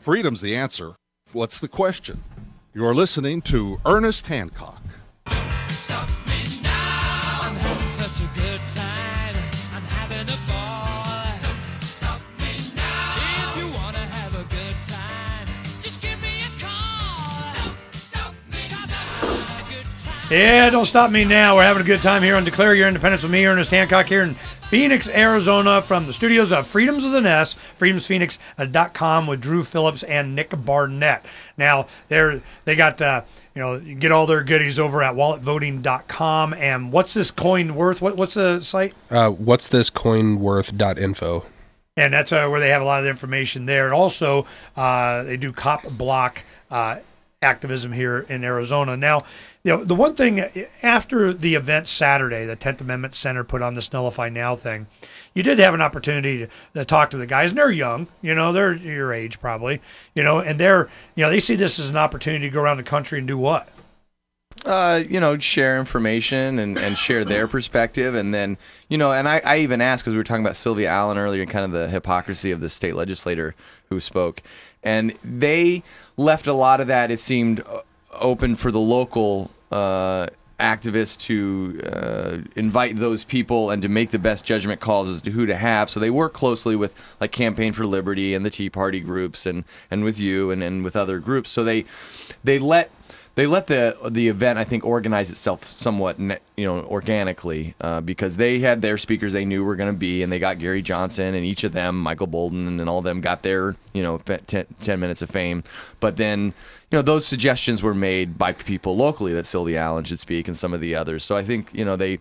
Freedom's the answer. What's the question? You're listening to Ernest Hancock. Yeah, don't stop me now. We're having a good time here on Declare Your Independence with me, Ernest Hancock, here in Phoenix, Arizona, from the studios of Freedom's Phoenix, freedomsphoenix.com with Drew Phillips and Nick Barnett. Now, they're, they got, uh, you know, you get all their goodies over at walletvoting.com. And what's this coin worth? What, what's the site? Uh, what's this coin worth.info? and that's uh, where they have a lot of the information there. And also, uh, they do cop block uh, activism here in Arizona. Now, you know, the one thing after the event Saturday, the Tenth Amendment Center put on this Nullify Now thing, you did have an opportunity to, to talk to the guys, and they're young, you know, they're your age probably, you know, and they're, you know, they see this as an opportunity to go around the country and do what? Uh, you know, share information and, and share their perspective. And then, you know, and I, I even asked, because we were talking about Sylvia Allen earlier and kind of the hypocrisy of the state legislator who spoke. And they left a lot of that, it seemed, open for the local uh, activists to uh, invite those people and to make the best judgment calls as to who to have. So they work closely with like Campaign for Liberty and the Tea Party groups and, and with you and, and with other groups. So they they let they let the the event I think organize itself somewhat you know organically uh, because they had their speakers they knew were going to be and they got Gary Johnson and each of them Michael Boldin and all of them got their you know 10, 10 minutes of fame. But then you know those suggestions were made by people locally that Sylvia Allen should speak and some of the others. So I think you know they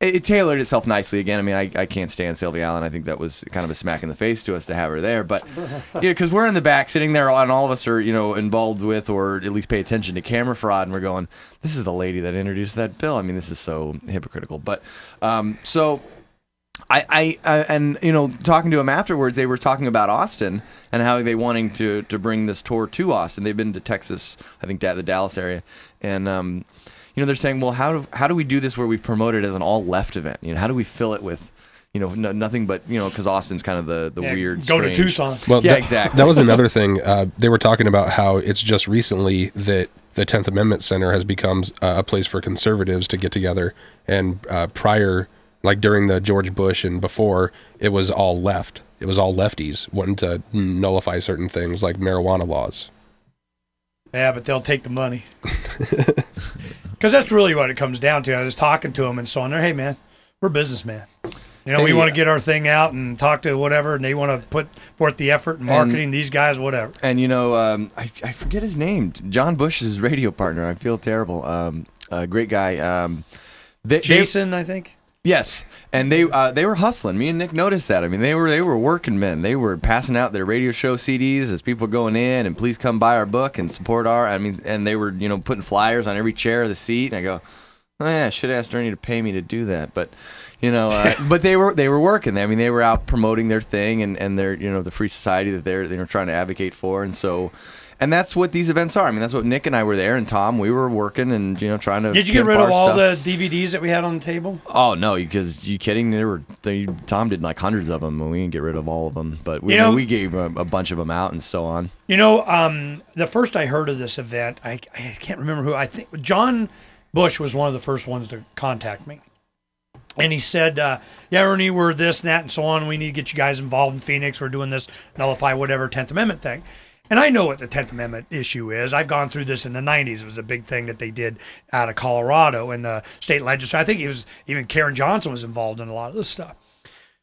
it, tailored itself nicely again. I mean, I, I can't stand Sylvia Allen. I think that was kind of a smack in the face to us to have her there. But yeah, because we're in the back sitting there, and all of us are you know involved with or at least pay attention to camera fraud, and we're going, "This is the lady that introduced that bill." I mean, this is so hypocritical. But um, so. I, I, I and you know talking to them afterwards they were talking about Austin and how they wanting to to bring this tour to Austin they've been to Texas I think the Dallas area and um, you know they're saying well how do, how do we do this where we promote it as an all left event you know how do we fill it with you know no, nothing but you know because Austin's kind of the the Yeah, weird Go to Tucson. Well, Yeah, that, exactly. That was another thing. Uh, they were talking about how it's just recently that the Tenth Amendment Center has become uh, a place for conservatives to get together, and uh, prior, like during the George Bush and before, it was all left. It was all lefties wanting to nullify certain things like marijuana laws. Yeah, but they'll take the money. Because that's really what it comes down to. I was talking to them and so on. They're, hey, man, we're businessmen. You know, we want to get our thing out and talk to whatever, and they want to put forth the effort in marketing these guys, whatever. and you know um, I, I forget his name John Bush is his radio partner I feel terrible um, a great guy um, they, they- Jason, I think. Yes, and they uh, they were hustling. Me and Nick noticed that. I mean, they were they were working men. They were passing out their radio show CDs as people were going in, and please come buy our book and support our. I mean, and they were you know putting flyers on every chair of the seat. And I go, oh yeah, I should ask Ernie to pay me to do that, but you know, uh, but they were they were working. I mean, they were out promoting their thing and and their you know the free society that they're they were trying to advocate for, and so. And that's what these events are. I mean, that's what Nick and I were there, and Tom. We were working and you know trying to. Did you get rid of all stuff. the DVDs that we had on the table? Oh no, because you kidding? There were they, Tom did like hundreds of them, and we didn't get rid of all of them. But we You know- we gave a, a bunch of them out and so on. You know, um, the first I heard of this event, I, I can't remember who. I think John Bush was one of the first ones to contact me. And he said, uh, Yeah, Ernie, we're this and that and so on. We need to get you guys involved in Phoenix. We're doing this nullify whatever 10th Amendment thing. And I know what the 10th Amendment issue is. I've gone through this in the 90s. It was a big thing that they did out of Colorado in the state legislature. I think it was even Karen Johnson was involved in a lot of this stuff.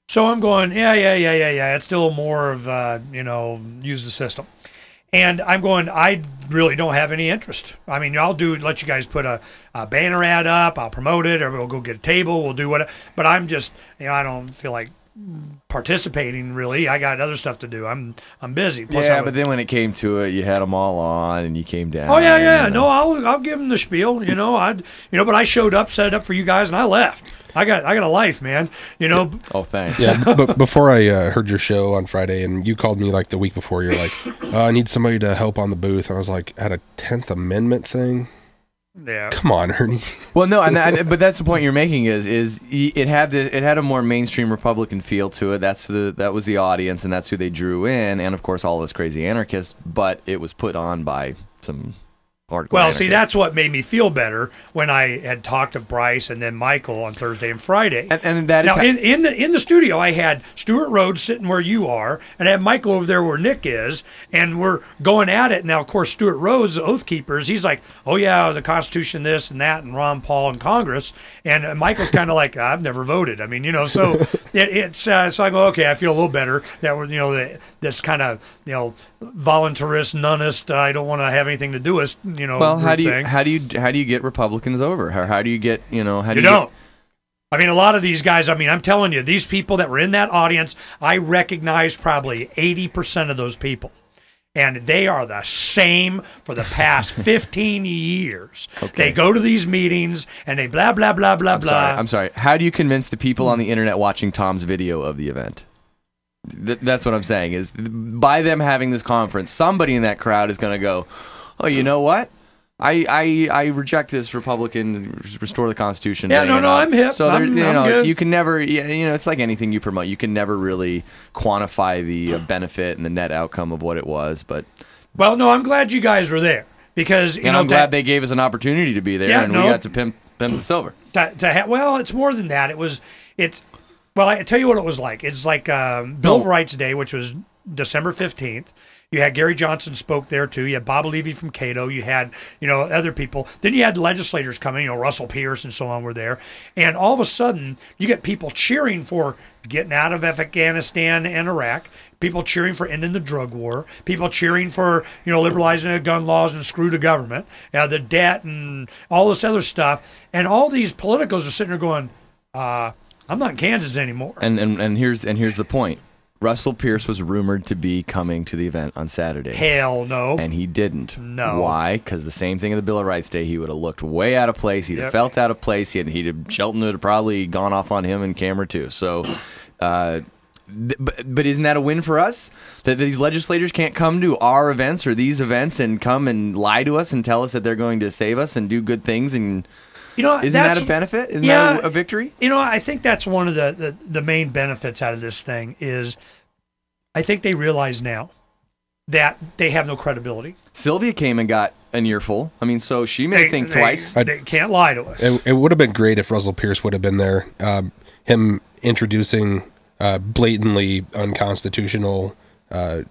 So I'm going, yeah, yeah, yeah, yeah, yeah. It's still more of, uh, you know, use the system. And I'm going, I really don't have any interest. I mean, I'll do, let you guys put a, a banner ad up, I'll promote it, or we'll go get a table, we'll do whatever. But I'm just, you know, I don't feel like participating really. I got other stuff to do. I'm I'm busy. Plus I yeah, would- but then when it came to it, you had them all on, and you came down. Oh yeah, yeah. you No. I'll I'll give them the spiel. You know, I you know, but I showed up, set it up for you guys, and I left. I got I got a life, man. You know, Oh, thanks. Yeah, but before I uh, heard your show on Friday, and you called me like the week before, you're like, uh, "I need somebody to help on the booth." I was like, "At a Tenth Amendment thing." Yeah. Come on, Ernie. Well, no, and, and but that's the point you're making is is it had the it had a more mainstream Republican feel to it. That's the that was the audience, and that's who they drew in, and of course all of us crazy anarchists. But it was put on by some hardcore. Well, see, that's what made me feel better when I had talked to Bryce and then Michael on Thursday and Friday. and, and that is now, in, in the in the studio, I had Stewart Rhodes sitting where you are, and I had Michael over there where Nick is, and we're going at it. Now, of course, Stewart Rhodes, the Oath Keepers, he's like, "Oh yeah, the Constitution, this and that, and Ron Paul and Congress," and uh, Michael's kind of like, "I've never voted." I mean, you know, so it, it's uh, so I go, "Okay, I feel a little better that we're you know that this kind of you know voluntarist, nonist. I don't want to have anything to do with you know." well, how do you thing. how do you how do you get Republicans over? How, how do you get you know how do You you, don't. I mean, a lot of these guys, I mean, I'm telling you, these people that were in that audience, I recognize probably 80% of those people. And they are the same for the past 15 years. They go to these meetings and they blah, blah, blah, blah, I'm blah. sorry. I'm sorry. How do you convince the people on the internet watching Tom's video of the event? Th- that's what I'm saying. Is by them having this conference, somebody in that crowd is going to go, "Oh, you know what? I, I I reject this Republican restore the Constitution." Yeah, no, no, all." I'm hip. So there, I'm- you I'm know, good. you can never, you know, it's like anything you promote. You can never really quantify the uh, benefit and the net outcome of what it was. But well, no, I'm glad you guys were there because, you and know, I'm glad that- they gave us an opportunity to be there, Yeah, and no. we got to pimp pimp the silver. to, to ha- well, it's more than that. It was it's well, I tell you what it was like. It's like um, Bill of Rights Day, which was December fifteenth. You had Gary Johnson spoke there too. You had Bob Levy from Cato. You had you know other people. Then you had legislators coming. You know Russell Pearce and so on were there. And all of a sudden, you get people cheering for getting out of Afghanistan and Iraq. People cheering for ending the drug war. People cheering for you know liberalizing the gun laws and screw the government, uh, the debt and all this other stuff. And all these politicos are sitting there going, uh, "I'm not in Kansas anymore." And, and and here's and here's the point. Russell Pearce was rumored to be coming to the event on Saturday. Hell no. And he didn't. No. Why? Because the same thing in the Bill of Rights Day, he would have looked way out of place. He'd have Yep. felt out of place. He'd, he'd have, Shelton would have probably gone off on him and camera too. So, uh, th- but, but isn't that a win for us? That these legislators can't come to our events or these events and come and lie to us and tell us that they're going to save us and do good things and you know, isn't that a benefit? Isn't yeah, that a, a victory? You know, I think that's one of the, the the main benefits out of this thing is, I think they realize now that they have no credibility. Sylvia came and got an earful. I mean, so she may They, think they- twice. They, can't lie to us. It, it would have been great if Russell Pearce would have been there. Um, him introducing uh, blatantly unconstitutional uh,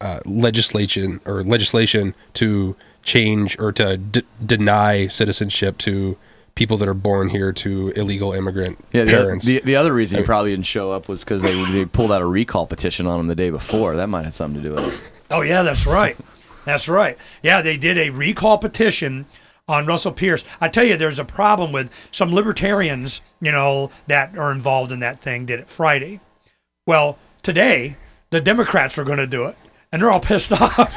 uh, legislation or legislation to change or to d- deny citizenship to people that are born here to illegal immigrant Yeah, the, parents. the, the other reason he probably didn't show up was because they, they pulled out a recall petition on him the day before. That might have something to do with it. Oh yeah, that's right. That's right. Yeah, they did a recall petition on Russell Pearce. I tell you, there's a problem with some libertarians, you know, that are involved in that thing. Did it Friday? Well, today the Democrats are going to do it, and they're all pissed off.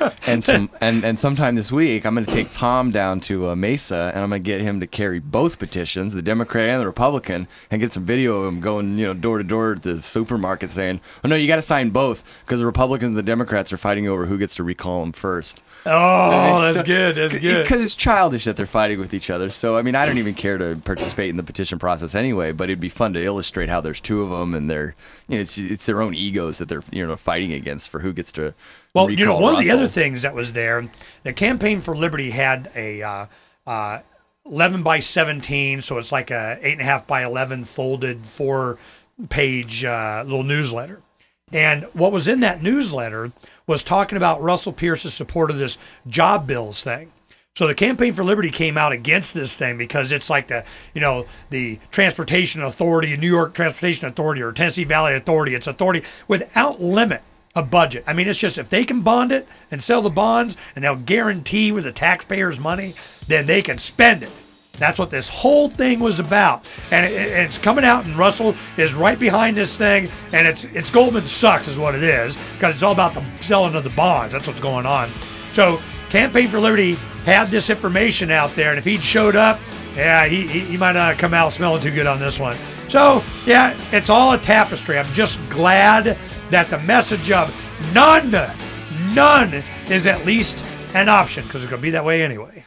And to, and and sometime this week, I'm going to take Tom down to uh, Mesa, and I'm going to get him to carry both petitions, the Democrat and the Republican, and get some video of him going, you know, door to door at the supermarket saying, "Oh no, you got to sign both because the Republicans and the Democrats are fighting over who gets to recall him first. oh, that's so- good. That's good. Because it's childish that they're fighting with each other. So I mean, I don't even care to participate in the petition process anyway. But it'd be fun to illustrate how there's two of them, and they're you know it's it's their own egos that they're you know fighting against for who gets to. Well, you know, one of the other things that was there, the Campaign for Liberty had a uh, uh, 11 by 17, so it's like a eight and a half by 11 folded four page uh, little newsletter. And what was in that newsletter was talking about Russell Pearce's support of this job bills thing. So the Campaign for Liberty came out against this thing because it's like the, you know, the Transportation Authority, New York Transportation Authority or Tennessee Valley Authority. It's authority without limit a budget. I mean, it's just if they can bond it and sell the bonds and they'll guarantee with the taxpayers' money, then they can spend it. That's what this whole thing was about, and it, it- it's coming out. And Russell is right behind this thing, and it's it's Goldman sucks is what it is because it's all about the selling of the bonds. That's what's going on. So, Campaign for Liberty had this information out there, and if he'd showed up, yeah, he, he, he might not come out smelling too good on this one. So, yeah, it's all a tapestry. I'm just glad that the message of none, none is at least an option because it's going to be that way anyway.